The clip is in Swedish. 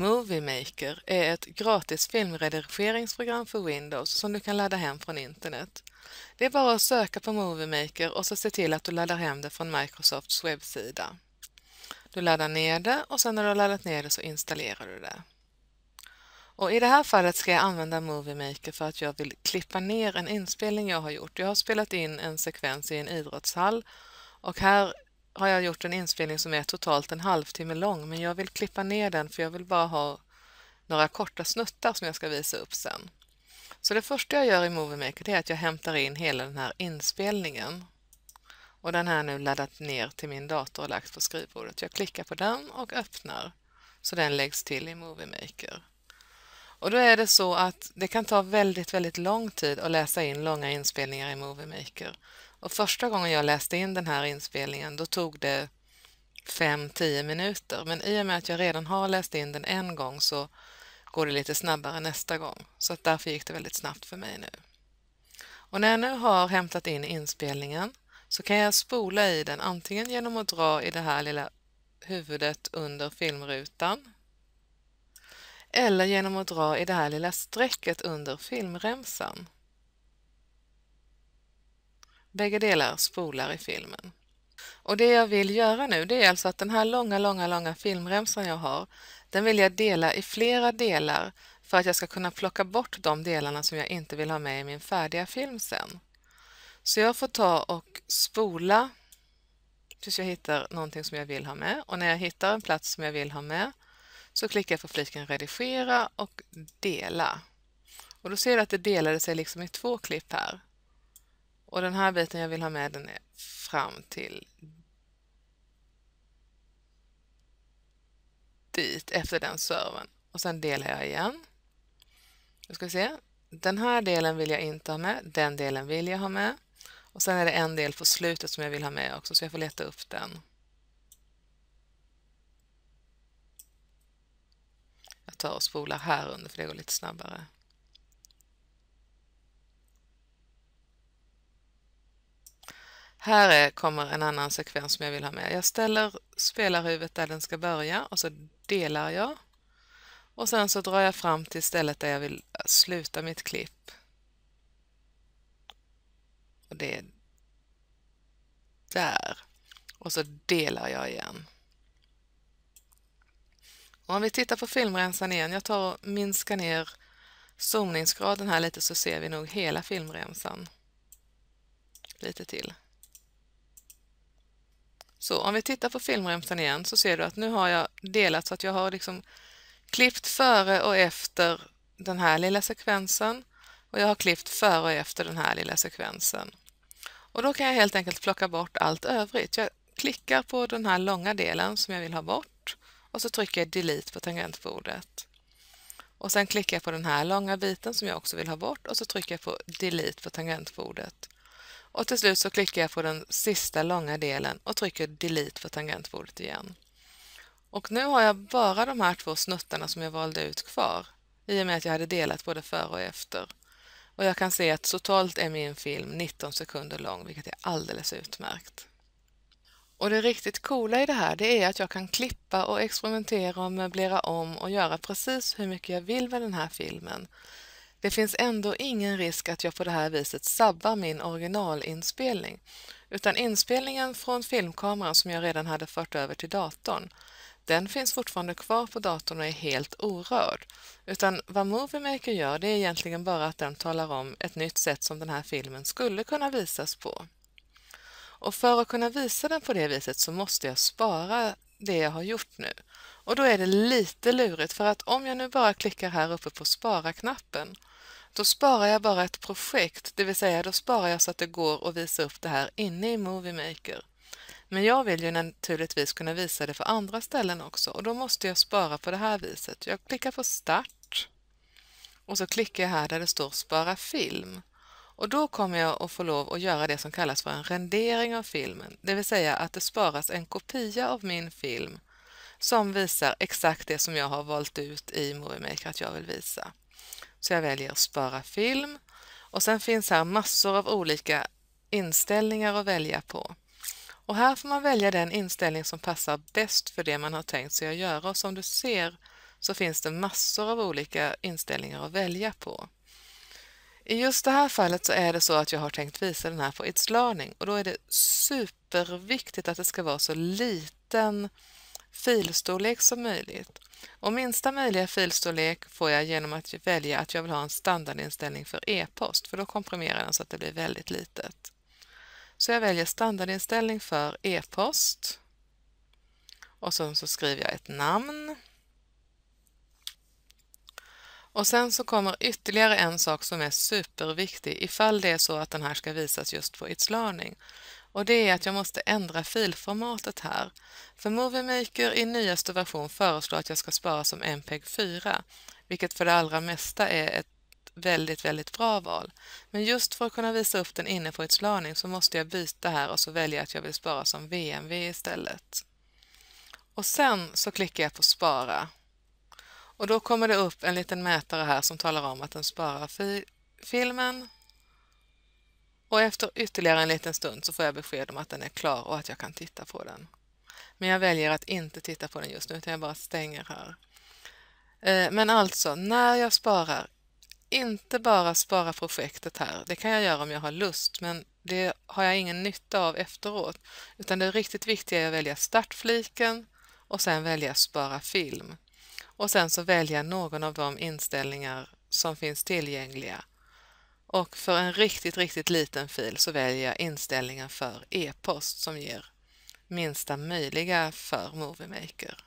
Movie Maker är ett gratis filmredigeringsprogram för Windows som du kan ladda hem från internet. Det är bara att söka på Movie Maker och så se till att du laddar hem det från Microsofts webbsida. Du laddar ner det och sen när du har laddat ner det så installerar du det. Och I det här fallet ska jag använda Movie Maker för att jag vill klippa ner en inspelning jag har gjort. Jag har spelat in en sekvens i en idrottshall och här har jag gjort en inspelning som är totalt en halvtimme lång men jag vill klippa ner den för jag vill bara ha några korta snuttar som jag ska visa upp sen. Så det första jag gör i MovieMaker är att jag hämtar in hela den här inspelningen. Och den här nu laddat ner till min dator och lagt på skrivbordet. Jag klickar på den och öppnar så den läggs till i MovieMaker. Och då är det så att det kan ta väldigt, väldigt lång tid att läsa in långa inspelningar i Movie Maker. Och första gången jag läste in den här inspelningen då tog det 5-10 minuter. Men i och med att jag redan har läst in den en gång så går det lite snabbare nästa gång. Så att därför gick det väldigt snabbt för mig nu. Och när jag nu har hämtat in inspelningen så kan jag spola i den antingen genom att dra i det här lilla huvudet under filmrutan eller genom att dra i det här lilla strecket under filmremsan. Bägge delar spolar i filmen. Och det jag vill göra nu det är alltså att den här långa, långa, långa filmremsan jag har, den vill jag dela i flera delar för att jag ska kunna plocka bort de delarna som jag inte vill ha med i min färdiga film sen. Så jag får ta och spola tills jag hittar någonting som jag vill ha med och när jag hittar en plats som jag vill ha med så klickar jag på fliken redigera och dela. Och då ser du att det delade sig liksom i två klipp här. Och den här biten jag vill ha med den är fram till dit efter den servern. Och sen delar jag igen. Nu ska vi se. Den här delen vill jag inte ha med, den delen vill jag ha med. Och sen är det en del på slutet som jag vill ha med också så jag får leta upp den. Tar och spolar här under för det går lite snabbare. Här är, kommer en annan sekvens som jag vill ha med. Jag ställer spelarhuvudet där den ska börja och så delar jag. Och sen så drar jag fram till stället där jag vill sluta mitt klipp. Och det är där. Och så delar jag igen. Och om vi tittar på filmremsan igen, jag tar och minskar ner zoomningsgraden här lite så ser vi nog hela filmremsan. Lite till. Så om vi tittar på filmremsan igen så ser du att nu har jag delat så att jag har liksom klippt före och efter den här lilla sekvensen och jag har klippt före och efter den här lilla sekvensen. Och då kan jag helt enkelt plocka bort allt övrigt. Jag klickar på den här långa delen som jag vill ha bort och så trycker jag delete på tangentbordet. Och sen klickar jag på den här långa biten som jag också vill ha bort och så trycker jag på delete på tangentbordet. Och till slut så klickar jag på den sista långa delen och trycker delete på tangentbordet igen. Och nu har jag bara de här två snuttarna som jag valde ut kvar i och med att jag hade delat både före och efter. Och jag kan se att totalt är min film 19 sekunder lång, vilket är alldeles utmärkt. Och det riktigt coola i det här det är att jag kan klippa och experimentera och möblera om och göra precis hur mycket jag vill med den här filmen. Det finns ändå ingen risk att jag på det här viset sabbar min originalinspelning utan inspelningen från filmkameran som jag redan hade fört över till datorn den finns fortfarande kvar på datorn och är helt orörd. Utan vad Movie Maker gör det är egentligen bara att den talar om ett nytt sätt som den här filmen skulle kunna visas på. Och för att kunna visa den på det viset så måste jag spara det jag har gjort nu. Och då är det lite lurigt för att om jag nu bara klickar här uppe på spara-knappen då sparar jag bara ett projekt, det vill säga då sparar jag så att det går att visa upp det här inne i Movie Maker. Men jag vill ju naturligtvis kunna visa det för andra ställen också och då måste jag spara på det här viset. Jag klickar på start och så klickar jag här där det står spara film. Och då kommer jag att få lov att göra det som kallas för en rendering av filmen, det vill säga att det sparas en kopia av min film som visar exakt det som jag har valt ut i Movie Maker att jag vill visa. Så jag väljer spara film och sen finns här massor av olika inställningar att välja på. Och här får man välja den inställning som passar bäst för det man har tänkt sig att göra och som du ser så finns det massor av olika inställningar att välja på. I just det här fallet så är det så att jag har tänkt visa den här på It's Learning och då är det superviktigt att det ska vara så liten filstorlek som möjligt. Och minsta möjliga filstorlek får jag genom att välja att jag vill ha en standardinställning för e-post för då komprimerar den så att det blir väldigt litet. Så jag väljer standardinställning för e-post och sen så skriver jag ett namn. Och sen så kommer ytterligare en sak som är superviktig ifall det är så att den här ska visas just på It's Learning. Och det är att jag måste ändra filformatet här. För Movie Maker i nyaste version föreslår att jag ska spara som MPEG 4, vilket för det allra mesta är ett väldigt, väldigt bra val. Men just för att kunna visa upp den inne på It's Learning så måste jag byta här och så välja att jag vill spara som VMV istället. Och sen så klickar jag på spara. Och då kommer det upp en liten mätare här som talar om att den sparar fi filmen. Och efter ytterligare en liten stund så får jag besked om att den är klar och att jag kan titta på den. Men jag väljer att inte titta på den just nu utan jag bara stänger här. Eh, men alltså, när jag sparar, inte bara spara projektet här. Det kan jag göra om jag har lust, men det har jag ingen nytta av efteråt. Utan det riktigt viktiga är att välja startfliken och sen välja spara film. Och sen så välja någon av de inställningar som finns tillgängliga. Och för en riktigt, riktigt liten fil så väljer jag inställningar för e-post som ger minsta möjliga för Movie Maker.